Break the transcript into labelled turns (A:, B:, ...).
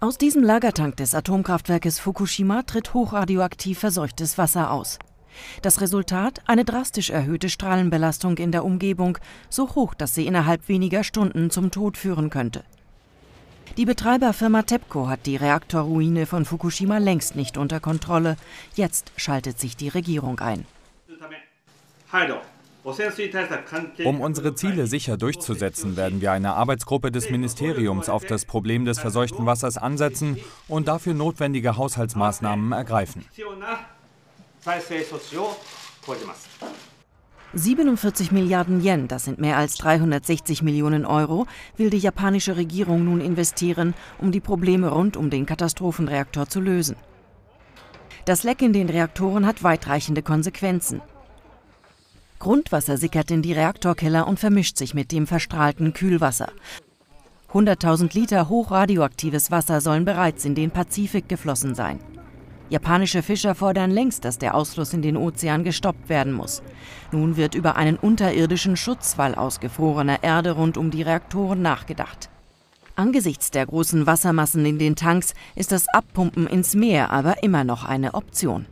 A: Aus diesem Lagertank des Atomkraftwerkes Fukushima tritt hochradioaktiv verseuchtes Wasser aus. Das Resultat eine drastisch erhöhte Strahlenbelastung in der Umgebung, so hoch, dass sie innerhalb weniger Stunden zum Tod führen könnte. Die Betreiberfirma TEPCO hat die Reaktorruine von Fukushima längst nicht unter Kontrolle. Jetzt schaltet sich die Regierung ein.
B: Um unsere Ziele sicher durchzusetzen, werden wir eine Arbeitsgruppe des Ministeriums auf das Problem des verseuchten Wassers ansetzen und dafür notwendige Haushaltsmaßnahmen ergreifen.
A: 47 Milliarden Yen, das sind mehr als 360 Millionen Euro, will die japanische Regierung nun investieren, um die Probleme rund um den Katastrophenreaktor zu lösen. Das Leck in den Reaktoren hat weitreichende Konsequenzen. Grundwasser sickert in die Reaktorkeller und vermischt sich mit dem verstrahlten Kühlwasser. 100.000 Liter hochradioaktives Wasser sollen bereits in den Pazifik geflossen sein. Japanische Fischer fordern längst, dass der Ausfluss in den Ozean gestoppt werden muss. Nun wird über einen unterirdischen Schutzwall aus gefrorener Erde rund um die Reaktoren nachgedacht. Angesichts der großen Wassermassen in den Tanks ist das Abpumpen ins Meer aber immer noch eine Option.